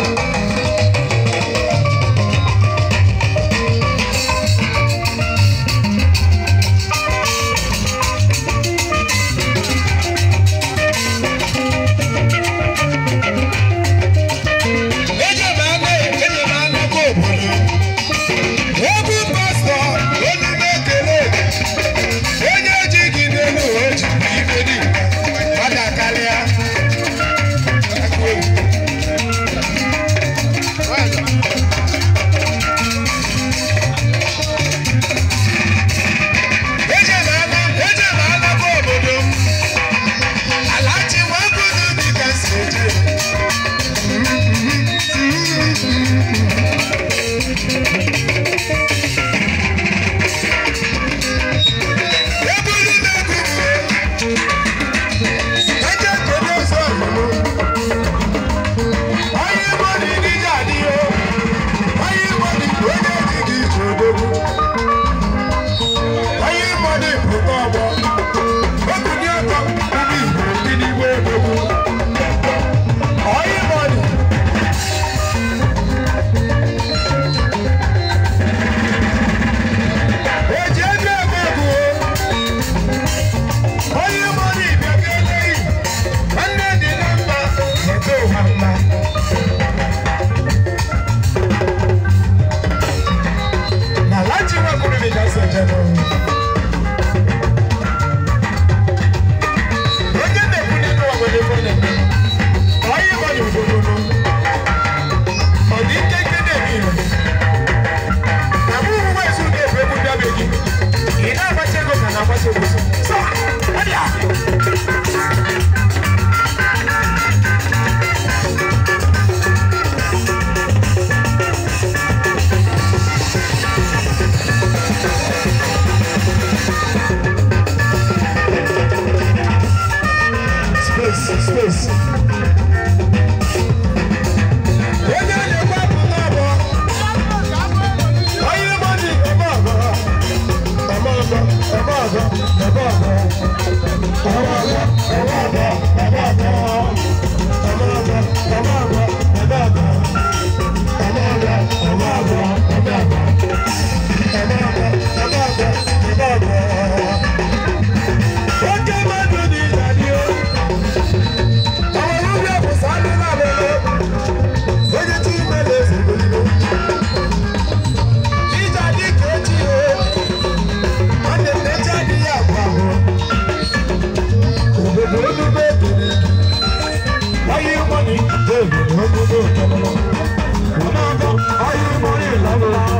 Thank you. شبابا Come on, ìjọba. Ọmọ ọgbọ́n ayé mọ́rí ìlànà.